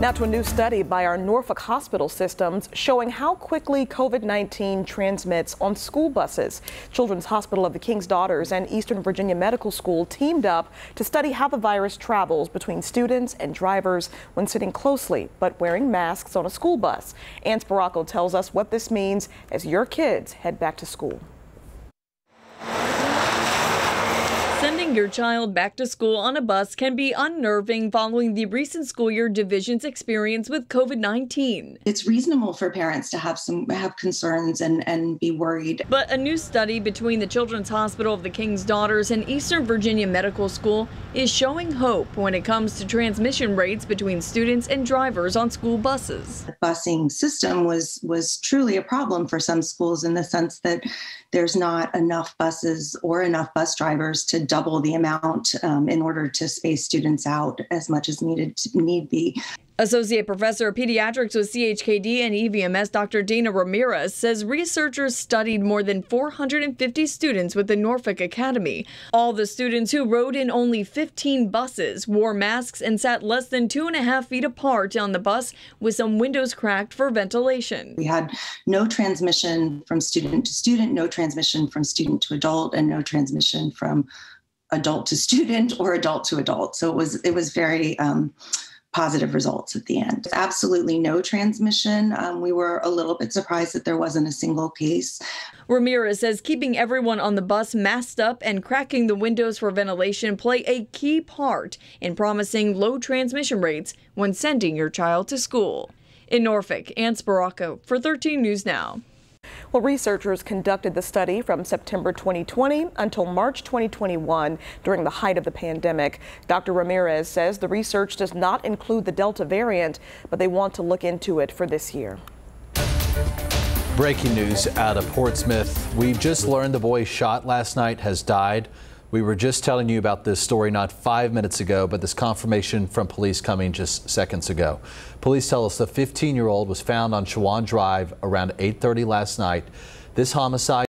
Now to a new study by our Norfolk hospital systems showing how quickly COVID-19 transmits on school buses. Children's Hospital of the King's Daughters and Eastern Virginia Medical School teamed up to study how the virus travels between students and drivers when sitting closely but wearing masks on a school bus. Ann Sparacco tells us what this means as your kids head back to school. Sending your child back to school on a bus can be unnerving following the recent school year division's experience with COVID-19. It's reasonable for parents to have some have concerns and and be worried. But a new study between the Children's Hospital of the King's Daughters and Eastern Virginia Medical School is showing hope when it comes to transmission rates between students and drivers on school buses. The busing system was was truly a problem for some schools in the sense that there's not enough buses or enough bus drivers to double the amount um, in order to space students out as much as needed to need be. Associate Professor of Pediatrics with CHKD and EVMS Dr. Dana Ramirez says researchers studied more than 450 students with the Norfolk Academy. All the students who rode in only 15 buses wore masks and sat less than two and a half feet apart on the bus with some windows cracked for ventilation. We had no transmission from student to student, no transmission from student to adult, and no transmission from adult to student or adult to adult. So it was it was very um, positive results at the end. Absolutely no transmission. Um, we were a little bit surprised that there wasn't a single case. Ramirez says keeping everyone on the bus masked up and cracking the windows for ventilation play a key part in promising low transmission rates when sending your child to school. In Norfolk, Ann Sparacco for 13 News Now. Well, researchers conducted the study from September 2020 until March 2021 during the height of the pandemic. Dr. Ramirez says the research does not include the Delta variant, but they want to look into it for this year. Breaking news out of Portsmouth. We just learned the boy shot last night has died. We were just telling you about this story not five minutes ago, but this confirmation from police coming just seconds ago. Police tell us the 15 year old was found on Chawan Drive around 8:30 last night. This homicide